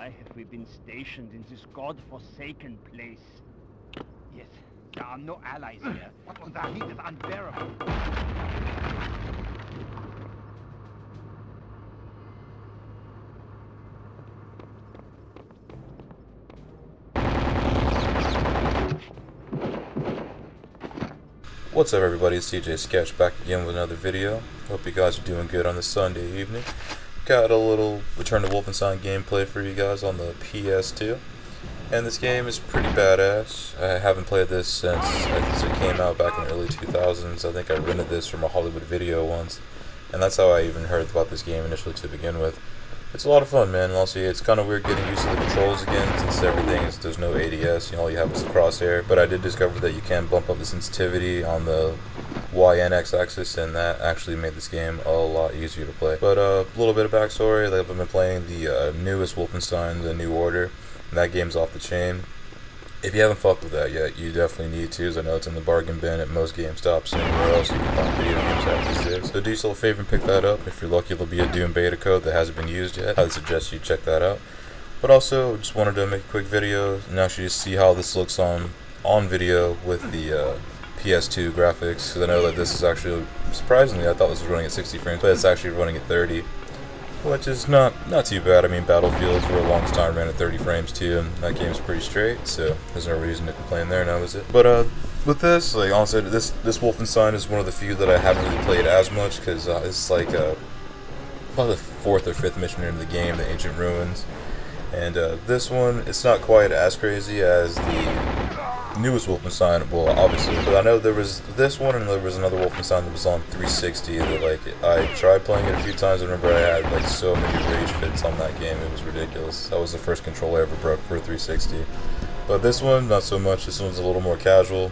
Why have we been stationed in this god-forsaken place? Yes, there are no allies here, and the heat is unbearable. What's up everybody, it's DJ Sketch back again with another video. Hope you guys are doing good on this Sunday evening. Got a little Return to Wolfenstein gameplay for you guys on the PS2. And this game is pretty badass. I haven't played this since, since it came out back in the early 2000s. I think I rented this from a Hollywood video once. And that's how I even heard about this game initially to begin with. It's a lot of fun, man. And also, it's kind of weird getting used to the controls again, since everything is there's no ADS. You know, all you have is the crosshair. But I did discover that you can bump up the sensitivity on the Y and X axis, and that actually made this game a lot easier to play. But uh, a little bit of backstory: I've been playing the uh, newest Wolfenstein, The New Order. And that game's off the chain. If you haven't fucked with that yet, you definitely need to, as I know it's in the bargain bin at most GameStops and anywhere else you can find video games as these days. So do yourself a favor and pick that up. If you're lucky, there'll be a Doom beta code that hasn't been used yet. I would suggest you check that out. But also, just wanted to make a quick video and actually just see how this looks on on video with the uh, PS2 graphics. Because I know that this is actually, surprisingly, I thought this was running at 60 frames, but it's actually running at 30 which is not not too bad. I mean, Battlefield for the longest time ran at 30 frames too, and that game's pretty straight, so there's no reason to complain there. Now is it? But uh, with this, like honestly, this this Wolfenstein is one of the few that I haven't really played as much because uh, it's like uh, probably the fourth or fifth mission in the game, the Ancient Ruins, and uh, this one it's not quite as crazy as the newest Wolfenstein, well, obviously, but I know there was this one and there was another Wolfenstein that was on 360 that, like, I tried playing it a few times. I remember I had, like, so many rage fits on that game. It was ridiculous. That was the first controller I ever broke for 360. But this one, not so much. This one's a little more casual.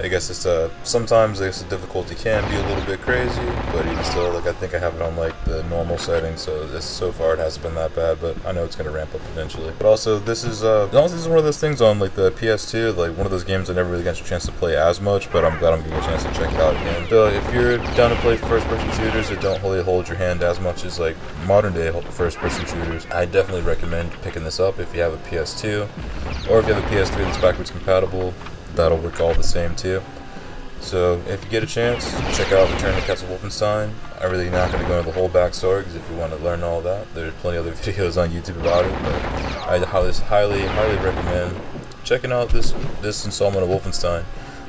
I guess it's uh sometimes I guess the difficulty can be a little bit crazy, but even still, like I think I have it on like the normal setting, so this so far it hasn't been that bad, but I know it's gonna ramp up eventually. But also this is uh also this is one of those things on like the PS2, like one of those games I never really got a chance to play as much, but I'm glad I'm getting a chance to check it out again. So if you're down to play first person shooters that don't really hold your hand as much as like modern day first person shooters, I definitely recommend picking this up if you have a PS2 or if you have a PS3 that's backwards compatible that'll work all the same too. So if you get a chance, check out Return to Castle Wolfenstein. I'm really not going to go into the whole backstory because if you want to learn all that, there's plenty of other videos on YouTube about it. But I highly, highly, highly recommend checking out this this installment of Wolfenstein.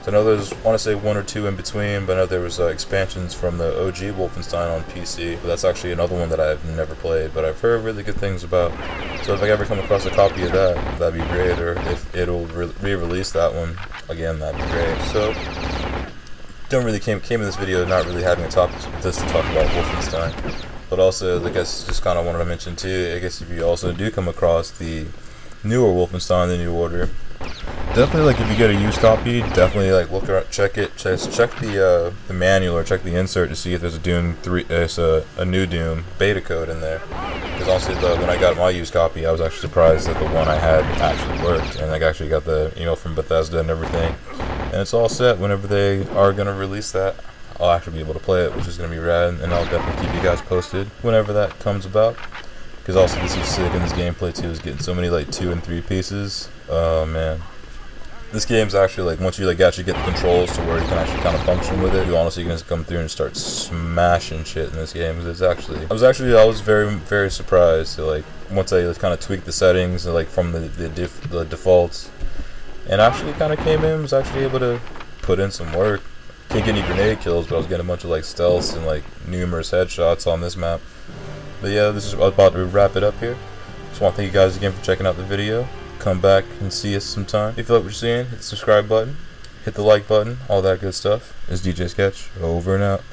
I know there's, I want to say one or two in between, but I know there was uh, expansions from the OG Wolfenstein on PC. But that's actually another one that I've never played, but I've heard really good things about. So if I ever come across a copy of that, that'd be great. Or if it'll re-release that one, again, that'd be great. So don't really came came in this video not really having a topic just to talk about Wolfenstein, but also I guess just kind of wanted to mention too. I guess if you also do come across the newer Wolfenstein, the New Order, definitely like if you get a used copy, definitely like look around, check it, check check the uh, the manual or check the insert to see if there's a Doom three, there's a, a new Doom beta code in there. Because honestly, the, when I got my used copy, I was actually surprised that the one I had actually worked, and I actually got the email from Bethesda and everything. And it's all set whenever they are to release that. I'll actually be able to play it which is to be rad and I'll definitely keep you guys posted whenever that comes about. Because also this is sick in this gameplay too is getting so many like two and three pieces. Oh man this game's actually like once you like actually get the controls to where you can actually kind of function with it you honestly can just come through and start smashing shit in this game it's actually I was actually I was very very surprised to like once I like, kind of tweaked the settings like from the the, the defaults and actually kind of came in, was actually able to put in some work. Can't get any grenade kills, but I was getting a bunch of like stealths and like numerous headshots on this map. But yeah, this is about to wrap it up here. Just want to thank you guys again for checking out the video. Come back and see us sometime. If you like what you're seeing, hit the subscribe button, hit the like button, all that good stuff. It's DJ Sketch, over and out.